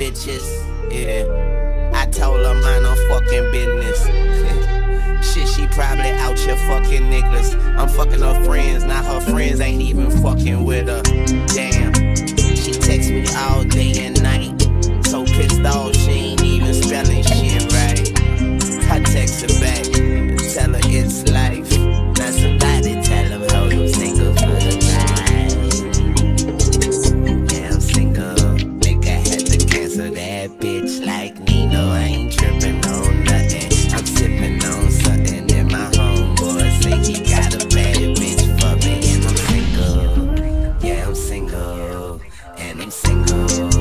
bitches. Yeah, I told her mind on fucking business. Shit, she probably out your fucking niggas. I'm fucking her friends, not her friends ain't even fucking with her. single.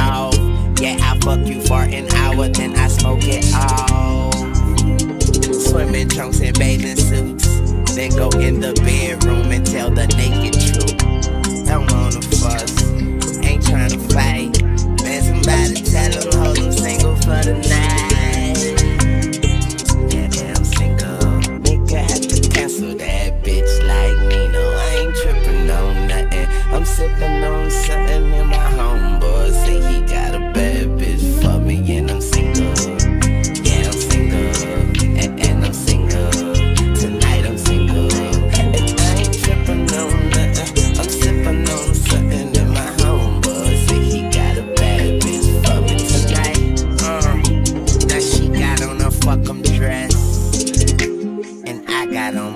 off. Yeah, I fuck you for an hour, then I smoke it all. Swimming trunks and bathing suits. Then go in the bedroom and tell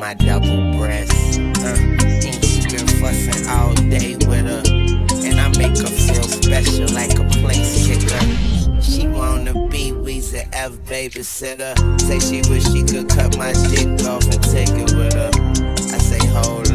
my double breast. Uh, and she been fussing all day with her. And I make her feel special like a place kicker. She wanna be Weezy F babysitter. Say she wish she could cut my dick off and take it with her. I say, hold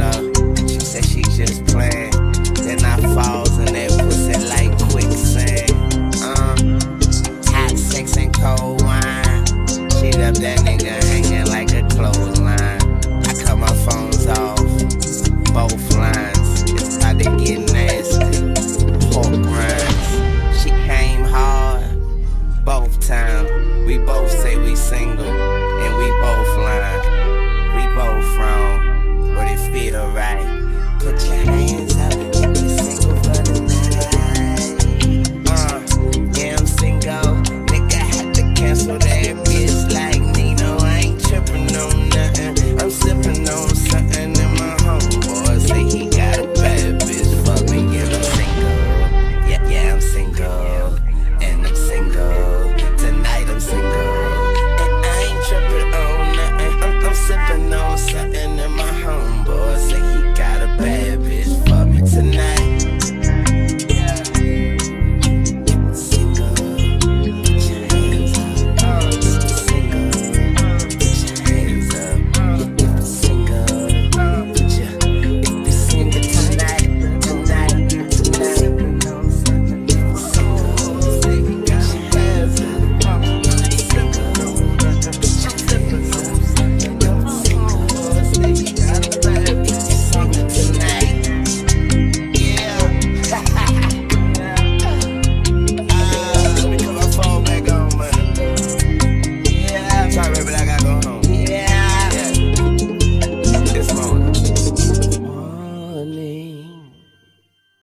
is like